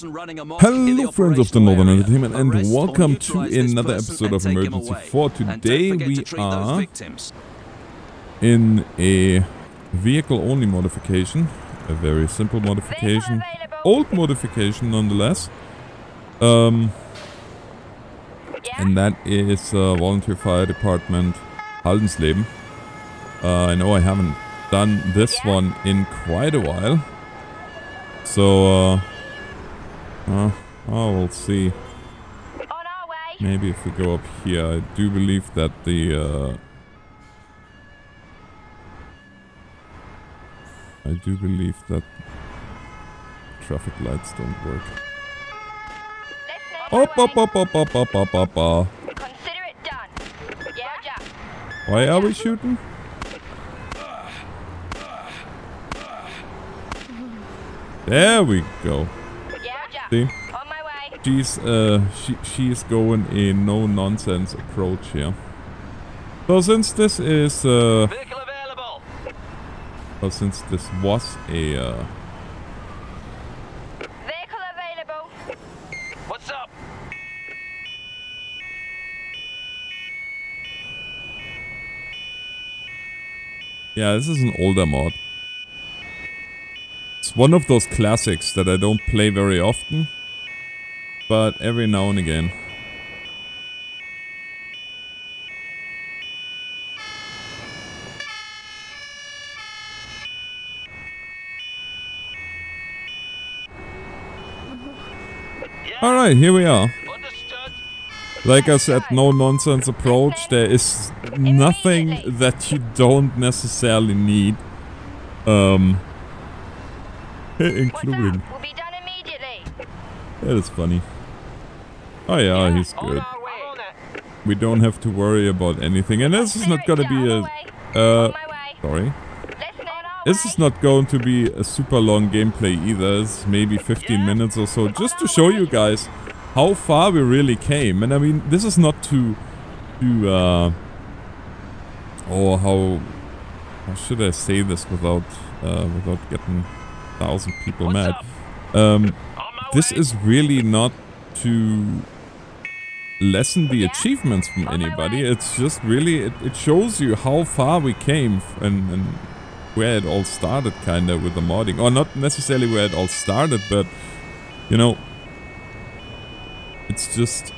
Hello, friends of the Northern Entertainment, and welcome to another episode of Emergency 4. Today we are in a vehicle-only modification, a very simple modification, old modification nonetheless. Um, and that is uh, Volunteer Fire Department Haldensleben. Uh, I know I haven't done this one in quite a while. So, uh, uh, oh, we'll see. Maybe if we go up here, I do believe that the, uh, I do believe that traffic lights don't work. Up, up, up, up, up, up, up, up, up. Consider it done. Yeah, Roger. Why are we shooting? There we go. See? On my way. She's uh she she's going a no nonsense approach here. So since this is uh Vehicle available. well, since this was a uh Vehicle available. What's up? yeah, this is an older mod. It's one of those classics that I don't play very often, but every now and again. Alright, here we are. Like I said, no nonsense approach. There is nothing that you don't necessarily need. Um, including. up? We'll be done immediately. That is funny. Oh yeah, he's good. our way. On it. We don't have to worry about anything. And this is not gonna be a... Uh, sorry. Listen, on our This is not going to be a super long gameplay either. It's maybe 15 minutes or so. Just to show you guys how far we really came. And I mean, this is not to... to uh... Or how... How should I say this without... Uh, without getting thousand people What's mad? Um, this way. is really not to lessen the achievements from anybody. It's just really, it, it shows you how far we came and, and where it all started kind of with the modding. Or not necessarily where it all started, but, you know, it's just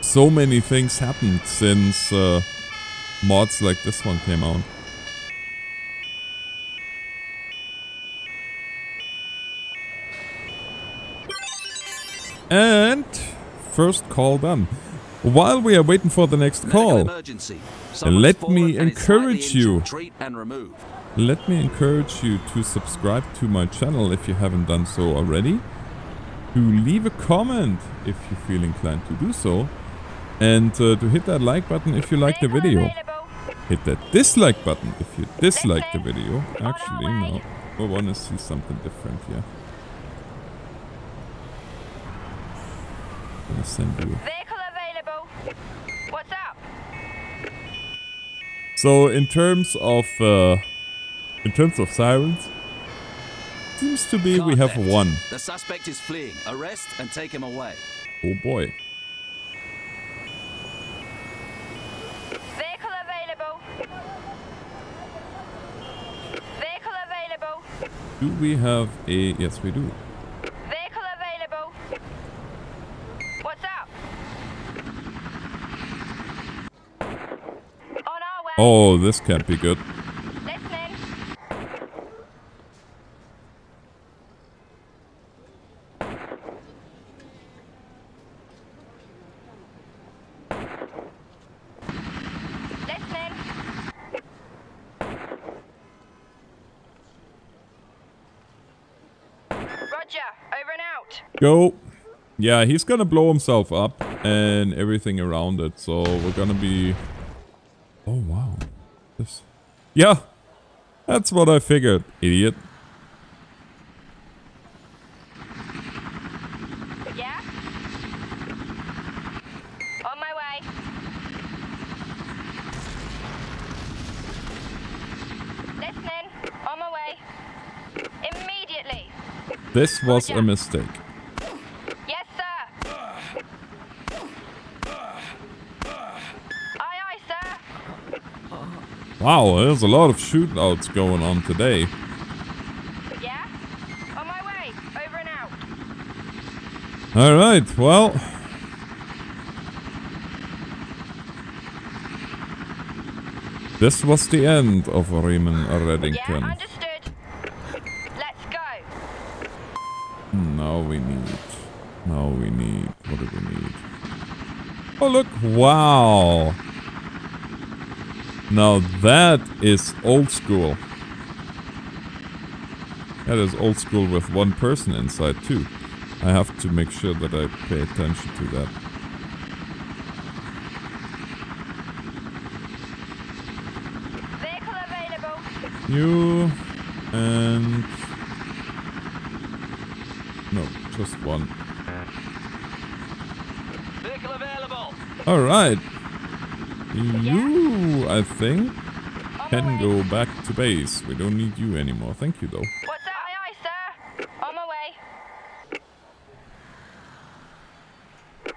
so many things happened since uh, mods like this one came out. And first call done. While we are waiting for the next call, let me fallen and is encourage you. Treat and remove. let me encourage you to subscribe to my channel if you haven't done so already. To leave a comment if you feel inclined to do so. And uh, to hit that like button if you like the video. Hit that dislike button if you dislike the video. Actually, no. I want to see something different here. I'm gonna send you Vehicle available. What's up? So in terms of uh, in terms of sirens, seems to be we have theft. one. The suspect is fleeing. Arrest and take him away. Oh boy. Vehicle available. Vehicle available. Do we have a yes we do. Vehicle available. What's up? On our way. Oh this can't be good. Listening. Listening. Roger, over and out. Go. Yeah, he's gonna blow himself up and everything around it. So we're gonna be. Oh. Yeah. That's what I figured, idiot. Yeah? On my way. Listening. On my way. Immediately. This was a mistake. Yes, sir. Aye, aye, sir. Wow, there's a lot of shootouts going on today. Yeah? On my way. Over and out. Alright, well. This was the end of Riemann Yeah, Reddington. understood. Let's go. Now we need. Now we need. What do we need? Oh, look. Wow. Now that is old school. That is old school with one person inside, too. I have to make sure that I pay attention to that. Vehicle available. You and no, just one. Vehicle available. All right. You, I think, can go back to base. We don't need you anymore. Thank you, though. What's that? Aye, aye, sir. On my way.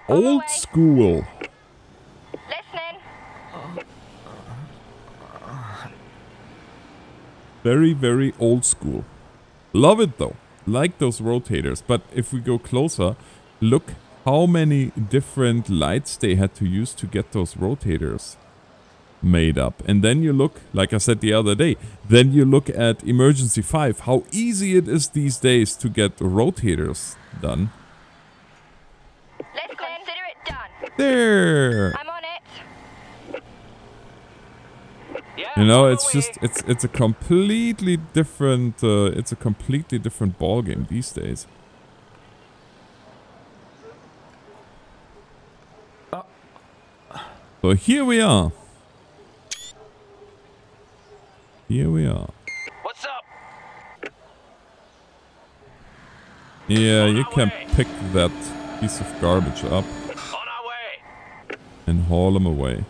Old way. school. Listening. Very, very old school. Love it though. Like those rotators. But if we go closer, look how many different lights they had to use to get those rotators made up. And then you look, like I said the other day, then you look at Emergency 5, how easy it is these days to get rotators done. Let's consider it done. There! I'm on it. Yeah. You know, it's just, it's it's a completely different uh, it's a completely different ball game these days. So here we are. Here we are. What's up? Yeah, you can way. pick that piece of garbage up On our way. and haul them away.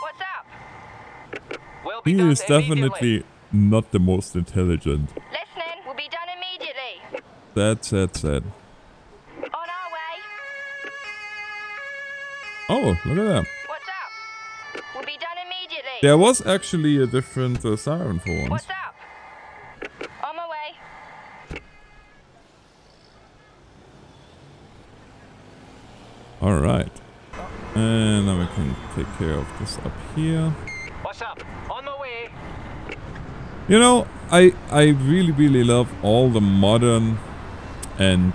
What's up? We'll He is definitely not the most intelligent. Listening. We'll be done immediately. That's that said. On our way. Oh, look at that. What's up? We'll be done immediately. There was actually a different uh, siren for once. What's up? On my way. Alright. And now we can take care of this up here. What's up? On my way. You know, I I really really love all the modern and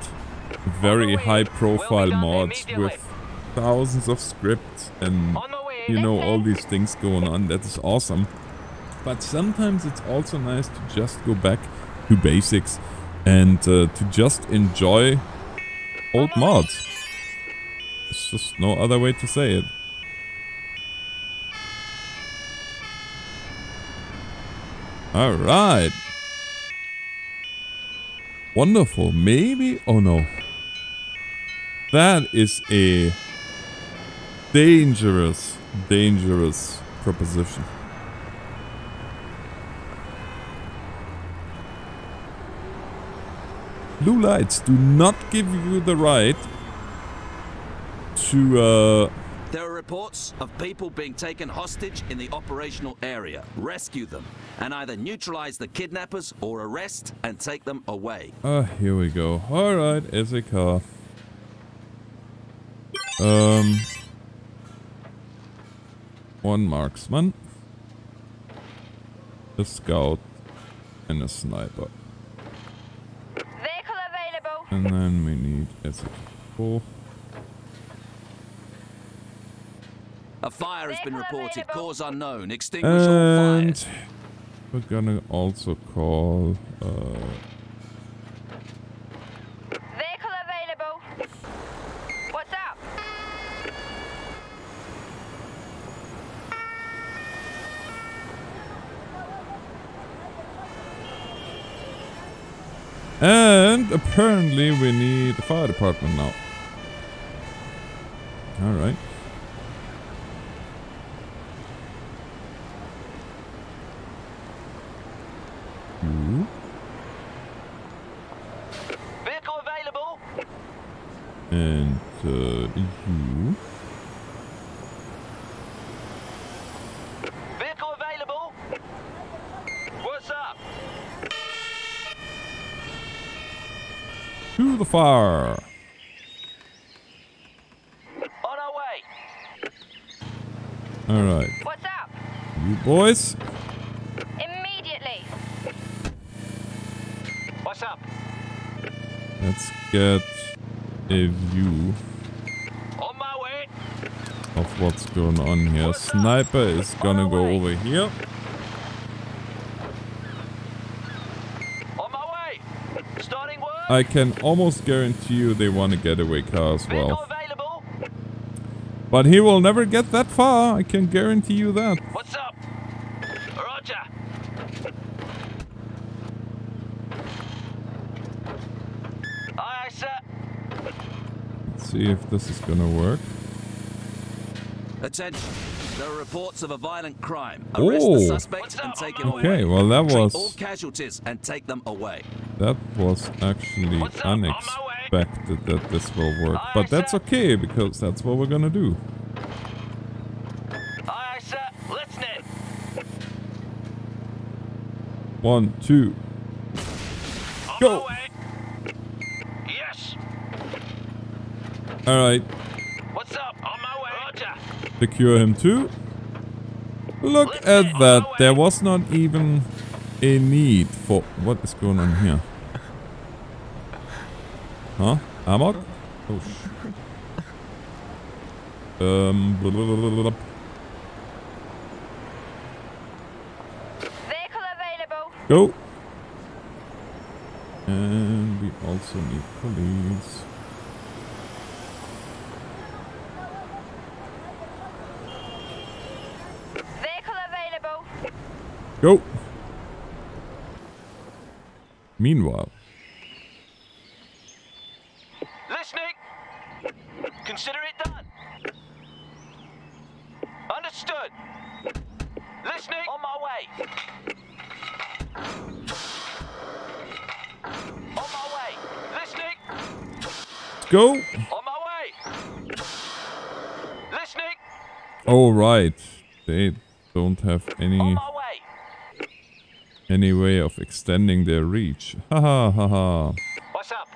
very On the way. high profile Will mods with thousands of scripts and On my way. you know all these things going on. That is awesome. But sometimes it's also nice to just go back to basics and uh, to just enjoy old mods. It's just no other way to say it. All right. Wonderful. Maybe. Oh no. That is a dangerous, dangerous proposition. Blue lights do not give you the right to uh, There are reports of people being taken hostage in the operational area. Rescue them and either neutralize the kidnappers or arrest and take them away. Ah, here we go. Alright, SEK. Um. One marksman. A scout. And a sniper. Vehicle available. And then we need SEK. Oh, A fire has been reported, cause unknown. Extinguish all And fires. we're gonna also call uh, apparently we need the fire department now. Alright. Ooh. Vehicle available. And uh, you. Fire. On our way. Alright. What's up? You boys. Immediately. What's up? Let's get a view On my way. of what's going on here. Sniper is gonna go over here. On my way. Starting work. I can almost guarantee you they want a getaway car as well. But he will never get that far. I can guarantee you that. What's up? Roger. Aye, aye, sir. Let's see if this is gonna work. Attention. There are reports of a violent crime. Arrest Oh. the suspect and take him away. Okay, well that Treat all was casualties and take them away. That was actually What's up? On my way. unexpected that this will work. But that's okay because that's what we're gonna do. Aye, aye, sir. Listening. One, two. Go. Yes. Alright, What's up? On my way. Roger. secure him too. Look at that. There was not even a need for what is going on here. Huh? Amok? Oh sh. Um. blah, blah, blah, blah, blah. Vehicle available. Go. And we also need police. Vehicle available. Go. Meanwhile, Listening. Consider it done. Understood. Listening. On my way. On my way. Listening. Go. On my way. Listening. Oh right, they don't have any On my way. any way of extending their reach. Ha ha ha ha. What's up?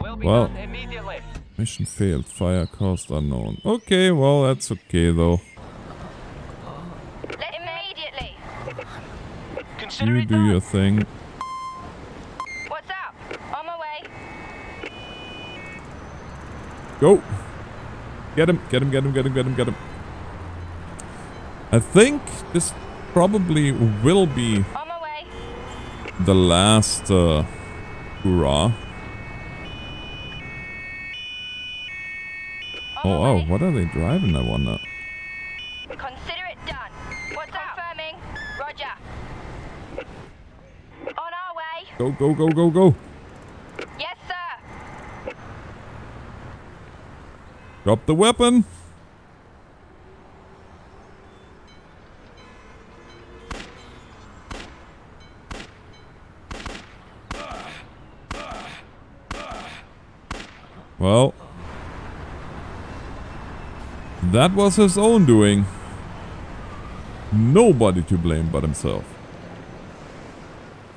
Will be Well. done immediately. Mission failed. Fire cost unknown. Okay, well that's okay though. Let immediately. You do your thing. What's up? On my way. Go. Get him, get him, get him, get him, get him, get him. I think this probably will be On my way. the last uh, hurrah. Oh, oh, what are they driving, I wonder? Consider it done. What's up? Confirming. Roger. On our way. Go, go, go, go, go. Yes, sir. Drop the weapon. Well, that was his own doing. Nobody to blame but himself.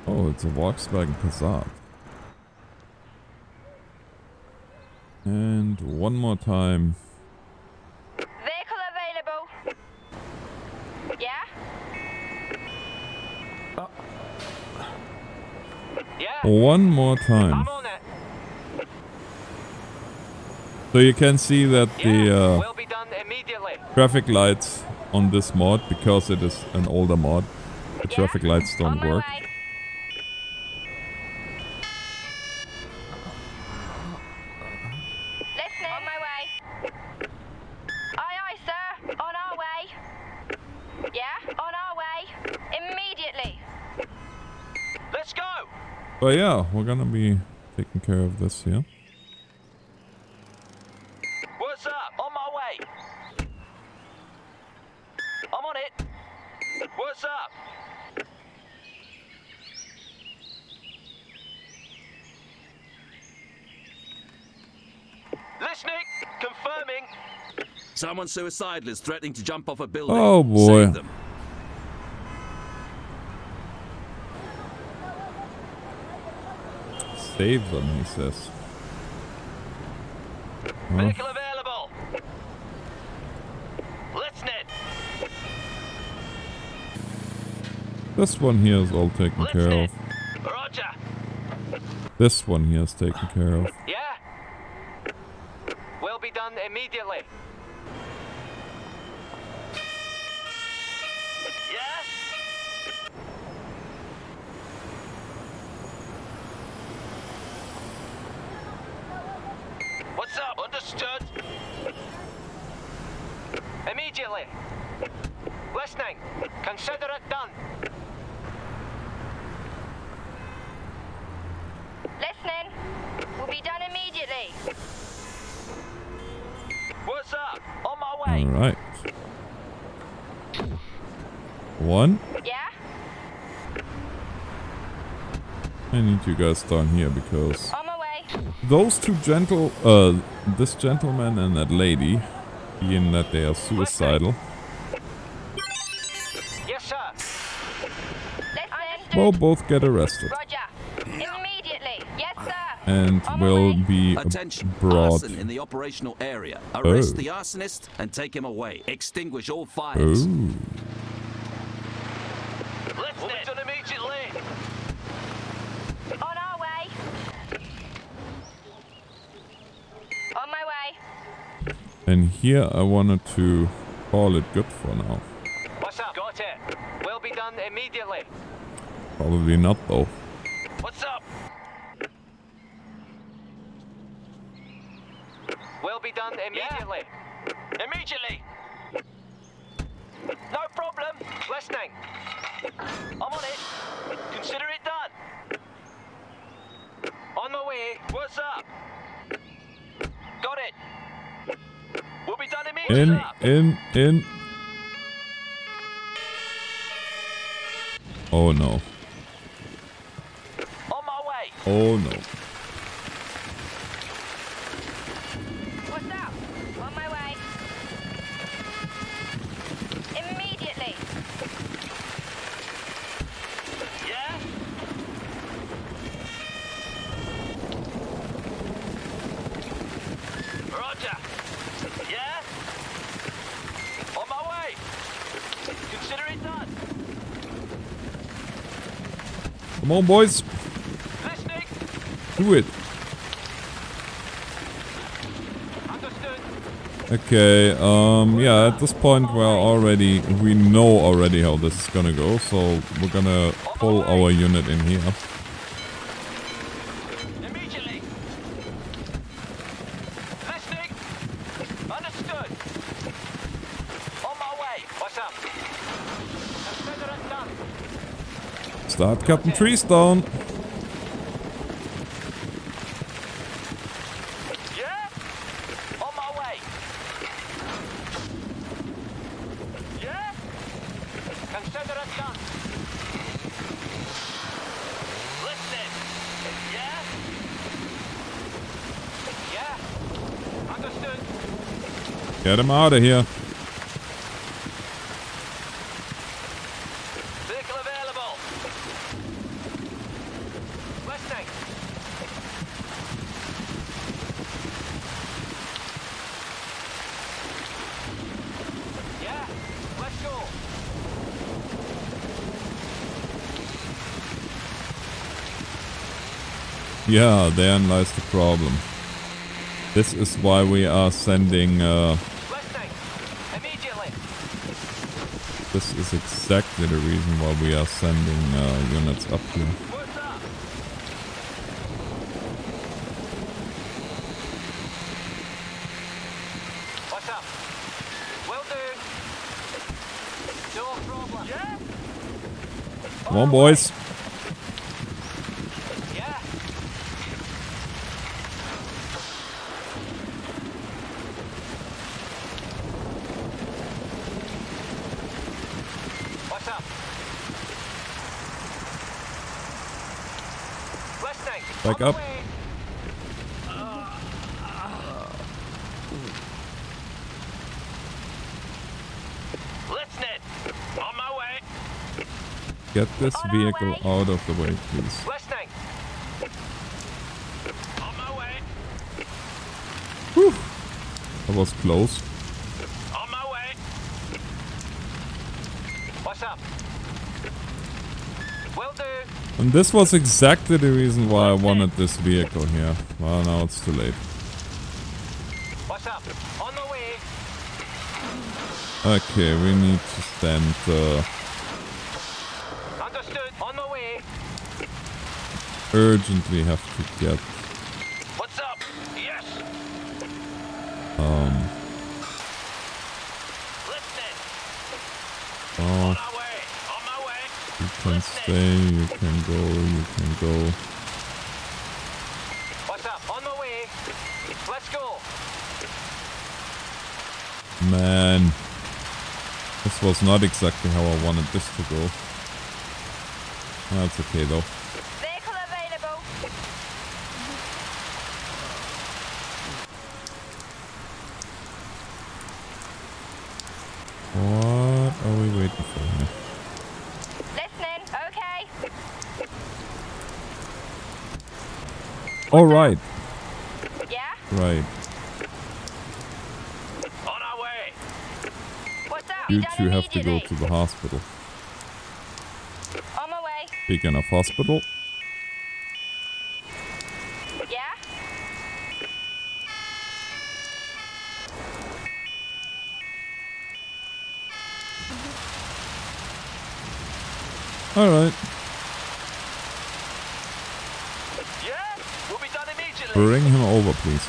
Oh, it's a Volkswagen Passat. And one more time. Vehicle available. Yeah? Yeah. One more time. I'm on it. So you can see that Yeah. the uh, Will be done immediately. traffic lights on this mod, because it is an older mod, the Yeah? traffic lights don't my work. way. But yeah, we're gonna be taking care of this, here. What's up? On my way! I'm on it! What's up? Listening! Confirming! Someone suicidal is threatening to jump off a building. Oh boy. Save them. He says. Vehicle available. Listening. this one here is all taken care of. Roger. This one here is taken care of. Yeah. Will be done immediately. Yeah. What's up? Understood. Immediately. Listening. Consider it done. Listening. Will be done immediately. What's up? On my way. Alright. One. Yeah? I need you guys down here because On my way. Those two gentle, uh, this gentleman and that lady, being that they are suicidal, Yes, sir. Listening. will both get arrested Roger. Immediately. Yes, sir. and On my will way. be Attention. brought. Arson in the operational area. Arrest Oh. the arsonist and take him away. Extinguish all Oh, fires. Listening. Will be done immediately. On our way. On my way. And here I wanted to call it good for now. What's up? Got it. Will be done immediately. Probably not though. What's up? Will be done immediately. Immediately. No problem. Listening. I'm on it. Consider it done. On my way. What's up? Got it. Will be done immediately. In, in, in. Oh no. On my way. Oh no. What's up? On my way. Immediately. Yeah? Roger. Yeah? On my way. Consider it done. Come on, boys. Do it. Okay, um, yeah, at this point we're already, we know already how this is gonna go, so we're gonna pull our unit in here. Immediately. Listening. Understood. On my way. What's up? Consider it done. Start cutting trees down. Yeah? On my way. Yeah? Consider it done. Listening. Yeah? Yeah? Understood. Get him out of here. Vehicle available. Listening. Yeah, let's go. Yeah, therein lies the problem. This is why we are sending, uh, this is exactly the reason why we are sending uh, units up here. Come on, boys. back up. Get this vehicle out of the way, please. Whew. That was close. And this was exactly the reason why I wanted this vehicle here. Well, now it's too late. What's up? On the way. Okay, we need to stand... Uh, Understood. On the way. urgently have to get... What's up? Yes. Um, Listening. oh, On our way. On my way. you can stay, you can go, you can go. What's up? On the way. Let's go. Man. This was not exactly how I wanted this to go. That's okay though. Vehicle available. What are we waiting for here? Listening. Okay. Oh, alright, Yeah. right. On our way. What's up? You two have to go to the hospital. On my way. Big enough hospital, Yeah. alright. Yeah. We'll be done immediately. Bring him over, please.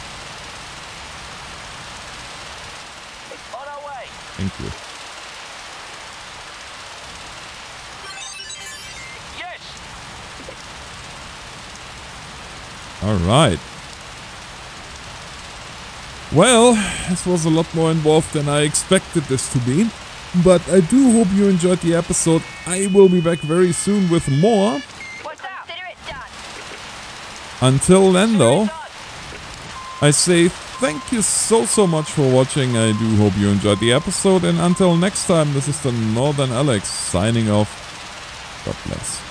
On our way. Thank you. Yes. Alright. Well, this was a lot more involved than I expected this to be. But I do hope you enjoyed the episode. I will be back very soon with more. What's up? Consider it done. Until then, though, Done. I say thank you so, so much for watching. I do hope you enjoyed the episode. And until next time, this is the Northern Alex signing off. God bless.